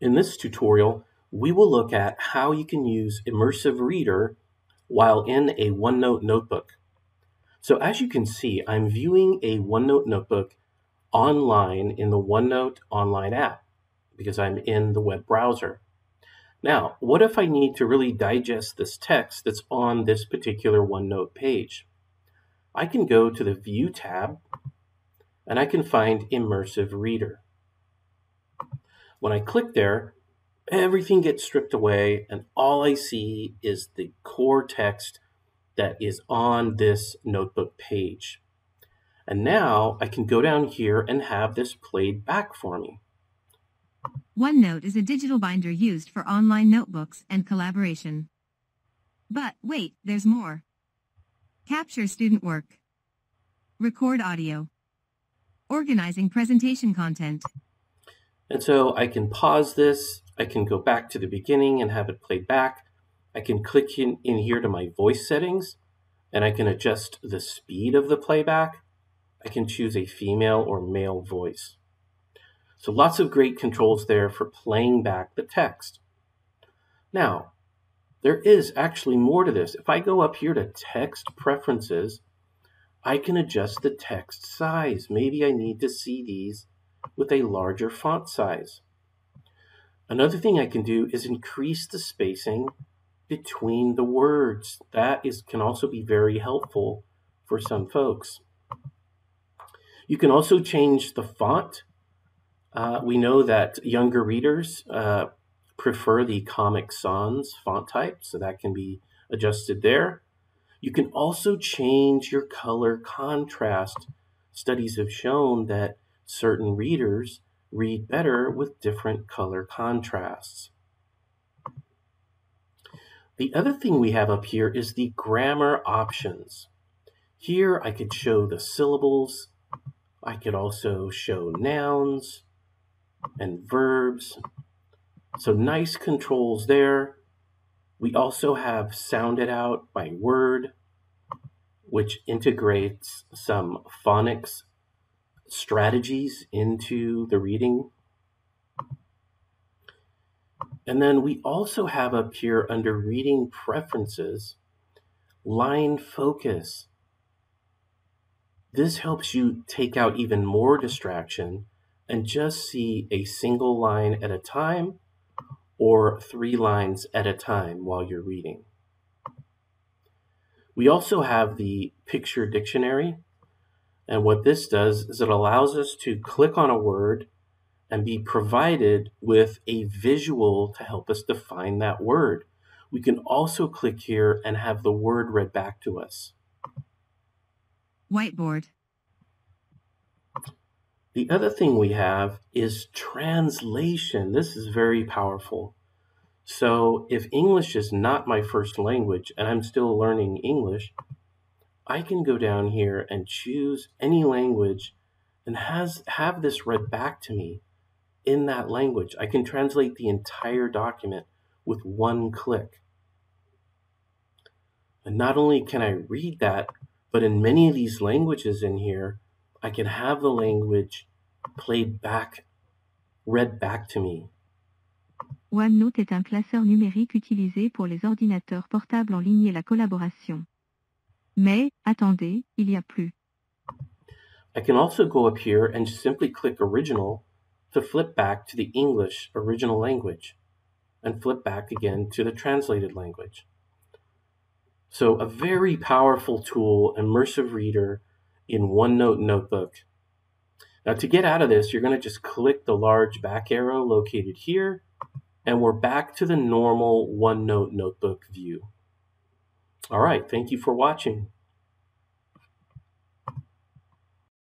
In this tutorial, we will look at how you can use Immersive Reader while in a OneNote notebook. So as you can see, I'm viewing a OneNote notebook online in the OneNote online app because I'm in the web browser. Now, what if I need to really digest this text that's on this particular OneNote page? I can go to the View tab and I can find Immersive Reader. When I click there, everything gets stripped away and all I see is the core text that is on this notebook page. And now I can go down here and have this played back for me. OneNote is a digital binder used for online notebooks and collaboration. But wait, there's more. Capture student work. Record audio. Organizing presentation content. And so I can pause this, I can go back to the beginning and have it played back. I can click in, in here to my voice settings and I can adjust the speed of the playback. I can choose a female or male voice. So lots of great controls there for playing back the text. Now, there is actually more to this. If I go up here to text preferences, I can adjust the text size. Maybe I need to see these with a larger font size. Another thing I can do is increase the spacing between the words. That is can also be very helpful for some folks. You can also change the font. Uh, we know that younger readers uh, prefer the Comic Sans font type, so that can be adjusted there. You can also change your color contrast. Studies have shown that certain readers read better with different color contrasts. The other thing we have up here is the grammar options. Here I could show the syllables. I could also show nouns and verbs. So nice controls there. We also have sounded out by word, which integrates some phonics strategies into the reading. And then we also have up here under reading preferences, line focus. This helps you take out even more distraction and just see a single line at a time or three lines at a time while you're reading. We also have the picture dictionary. And what this does is it allows us to click on a word and be provided with a visual to help us define that word. We can also click here and have the word read back to us. Whiteboard. The other thing we have is translation. This is very powerful. So if English is not my first language and I'm still learning English, I can go down here and choose any language and has have this read back to me in that language. I can translate the entire document with one click. And not only can I read that, but in many of these languages in here, I can have the language played back, read back to me. OneNote est un classeur numérique utilisé pour les ordinateurs portables en ligne et la collaboration. Mais, attendez, il y a plus. I can also go up here and simply click Original to flip back to the English original language and flip back again to the translated language. So a very powerful tool, Immersive Reader in OneNote Notebook. Now to get out of this, you're going to just click the large back arrow located here, and we're back to the normal OneNote Notebook view. All right, thank you for watching.